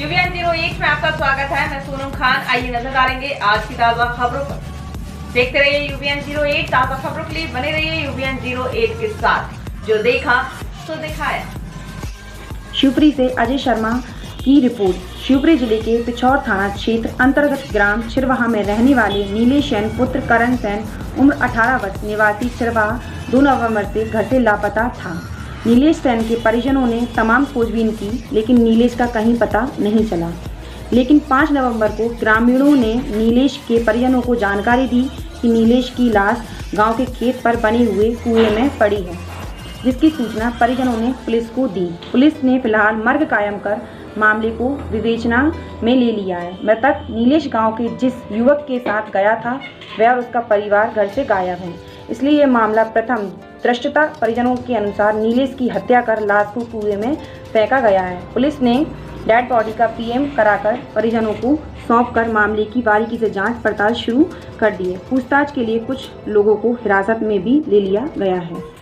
UVN zero eight में आपका स्वागत है। मैं सोनम खान। आइए नज़र डालेंगे आज की ताज़ा खबरों पर। देखते रहिए यूवीएन ज़ीरो एट ताज़ा खबरों के लिए बने रहिए यूवीएन ज़ीरो एट के साथ। जो देखा, सो दिखाया। शिवपुरी से अजय शर्मा की रिपोर्ट। शिवपुरी ज़िले के पिछौर थाना क्षेत्र अंतर्गत ग्राम छिरवाहा में रहने वाले नीलेश सेन, पुत्र करण सेन, उम्र 18 वर्ष, निवासी छिरवाहा, दो नवंबर से घर से लापता था। नीलेश सेन के परिजनों ने तमाम खोजबीन की, लेकिन नीलेश का कहीं पता नहीं चला। लेकिन 5 नवंबर को ग्रामीणों ने नीलेश के परिजनों को जानकारी दी कि नीलेश की लाश गाँव के खेत पर बने हुए कुएँ में पड़ी है, जिसकी सूचना परिजनों ने पुलिस को दी। पुलिस ने फ़िलहाल मर्ग कायम कर मामले को विवेचना में ले लिया है। मृतक नीलेश गाँव के जिस युवक के साथ गया था, वह और उसका परिवार घर से गायब है। इसलिए यह मामला प्रथम दृष्टता परिजनों के अनुसार नीलेश की हत्या कर लाश को कुएँ में फेंका गया है। पुलिस ने डेड बॉडी का पीएम कराकर परिजनों को सौंप कर मामले की बारीकी से जाँच पड़ताल शुरू कर दी है। पूछताछ के लिए कुछ लोगों को हिरासत में भी ले लिया गया है।